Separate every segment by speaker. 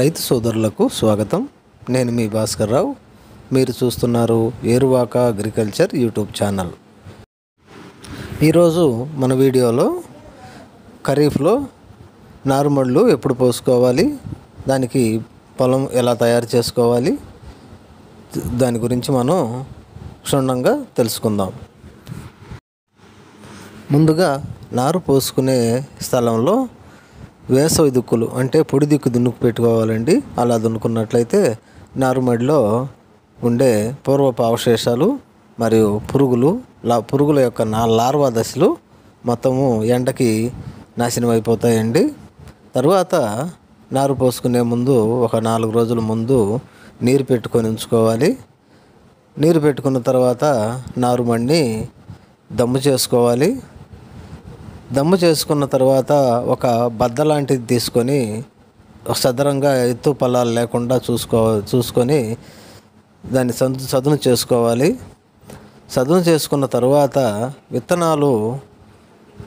Speaker 1: రైతు సోదరులకు స్వాగతం. నేను మీ భాస్కర్ రావు. మీరు చూస్తున్నారు ఏరువాక అగ్రికల్చర్ యూట్యూబ్ ఛానల్. ఈరోజు మన వీడియోలో ఖరీఫ్లో నారుమడులు ఎప్పుడు పోసుకోవాలి దానికి పొలం ఎలా తయారు చేసుకోవాలి దాని గురించి మనం క్షుణ్ణంగా తెలుసుకుందాం. ముందుగా నారు పోసుకునే స్థలంలో వేసవి దుక్కులు అంటే పొడి దిక్కు దున్నుకు పెట్టుకోవాలండి. అలా దున్నుకున్నట్లయితే నారుమడిలో ఉండే పూర్వపు అవశేషాలు మరియు పురుగులు లా పురుగుల యొక్క నా లార్వా దశలు మొత్తము ఎండకి నాశనం అయిపోతాయండి తరువాత నారు పోసుకునే ముందు ఒక నాలుగు రోజుల ముందు నీరు పెట్టుకొని ఉంచుకోవాలి. నీరు పెట్టుకున్న తర్వాత నారుమడిని దమ్ము చేసుకోవాలి. దమ్ము చేసుకున్న తర్వాత ఒక బద్ద లాంటిది తీసుకొని సదరంగా ఎత్తు పల్లాలు లేకుండా చూసుకో చూసుకొని దాన్ని సదు సదును చేసుకోవాలి. సదును చేసుకున్న తర్వాత విత్తనాలు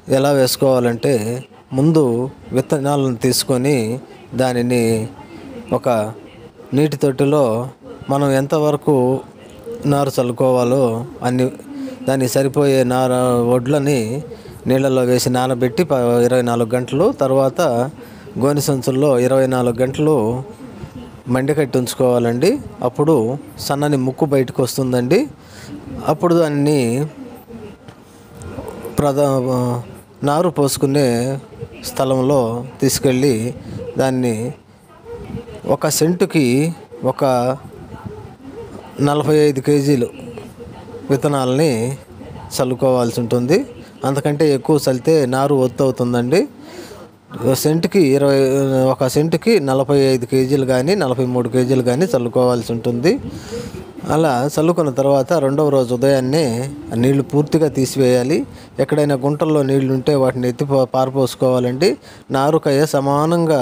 Speaker 1: ఎలా వేసుకోవాలంటే ముందు విత్తనాలను తీసుకొని దానిని ఒక నీటి తొట్టిలో మనం ఎంతవరకు నారు చల్లుకోవాలో అన్ని దానికి సరిపోయే నార వడ్లని నీళ్ళల్లో వేసి నానబెట్టి ఇరవై నాలుగు గంటలు తర్వాత గోని సంచుల్లో ఇరవై నాలుగు గంటలు మండికట్టి ఉంచుకోవాలండి. అప్పుడు సన్నని ముక్కు బయటకు వస్తుందండి. అప్పుడు దాన్ని ప్రధా నారు పోసుకునే స్థలంలో తీసుకెళ్ళి దాన్ని ఒక సెంటుకి ఒక నలభై ఐదు కేజీలు విత్తనాలని చల్లుకోవాల్సి ఉంటుంది. అంతకంటే ఎక్కువ చల్లితే నారు ఒత్తు అవుతుందండి. సెంటుకి ఇరవై ఒక సెంటుకి నలభై ఐదు కేజీలు కానీ నలభై మూడు కేజీలు కానీ చల్లుకోవాల్సి ఉంటుంది. అలా చల్లుకున్న తర్వాత రెండవ రోజు ఉదయాన్నే నీళ్ళు పూర్తిగా తీసివేయాలి. ఎక్కడైనా గుంటల్లో నీళ్ళు ఉంటే వాటిని ఎత్తి పారపోసుకోవాలండి నారుకయ్య సమానంగా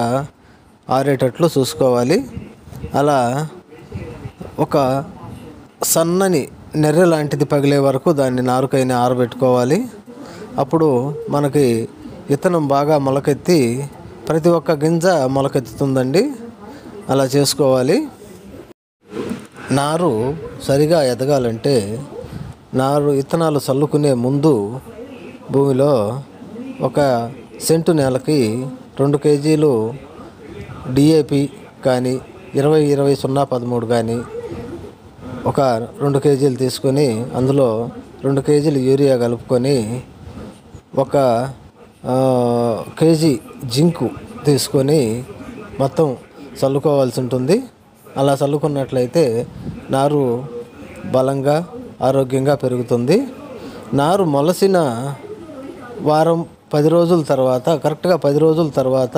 Speaker 1: ఆరేటట్లు చూసుకోవాలి. అలా ఒక సన్నని నెర్రె లాంటిది పగిలే వరకు దాన్ని నారుకైనా ఆరబెట్టుకోవాలి. అప్పుడు మనకి విత్తనం బాగా మొలకెత్తి ప్రతి ఒక్క గింజ మొలకెత్తుతుందండి. అలా చేసుకోవాలి. నారు సరిగా ఎదగాలంటే నారు విత్తనాలు చల్లుకునే ముందు భూమిలో ఒక సెంటు నేలకి రెండు కేజీలు డిఏపి కానీ ఇరవై ఇరవై సున్నా పదమూడు కానీ ఒక రెండు కేజీలు తీసుకొని అందులో రెండు కేజీలు యూరియా కలుపుకొని ఒక కేజీ జింకు తీసుకొని మొత్తం చల్లుకోవాల్సి ఉంటుంది. అలా చల్లుకున్నట్లయితే నారు బలంగా ఆరోగ్యంగా పెరుగుతుంది. నారు మొలసిన వారం పది రోజుల తర్వాత కరెక్ట్గా పది రోజుల తర్వాత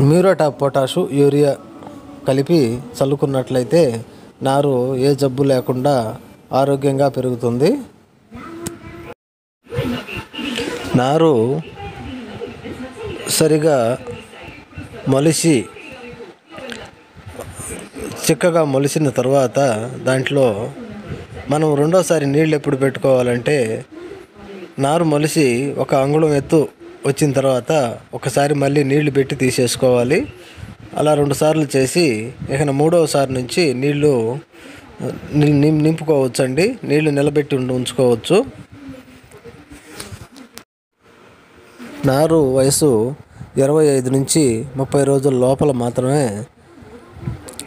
Speaker 1: మ్యూరేట్ ఆఫ్ పొటాషు యూరియా కలిపి చల్లుకున్నట్లయితే నారు ఏ జబ్బు లేకుండా ఆరోగ్యంగా పెరుగుతుంది. నారు సరిగా మొలిచి చిక్కగా మొలిసిన తర్వాత దాంట్లో మనం రెండోసారి నీళ్ళు ఎప్పుడు పెట్టుకోవాలంటే నారు మొలిసి ఒక అంగుళం ఎత్తు వచ్చిన తర్వాత ఒకసారి మళ్ళీ నీళ్ళు పెట్టి తీసేసుకోవాలి. అలా రెండు సార్లు చేసి ఇక మూడవసారి నుంచి నీళ్ళు నిం- నింపుకోవచ్చండి. నీళ్ళు నిలబెట్టి ఉండి ఉంచుకోవచ్చు. నారు వయసు ఇరవై ఐదు నుంచి ముప్పై రోజుల లోపల మాత్రమే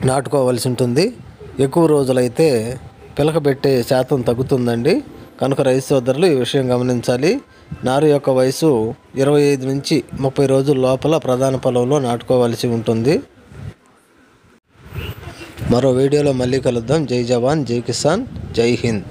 Speaker 1: నాటుకోవాల్సి ఉంటుంది. ఎక్కువ రోజులైతే పిలకబెట్టే శాతం తగ్గుతుందండి. కనుక రైతు సోదరులు ఈ విషయం గమనించాలి. నారు యొక్క వయసు ఇరవై ఐదు నుంచి ముప్పై రోజుల లోపల ప్రధాన పొలంలో నాటుకోవాల్సి ఉంటుంది. మరో వీడియోలో మళ్ళీ కలుద్దాం. జై జవాన్ జై కిసాన్ జై హింద్.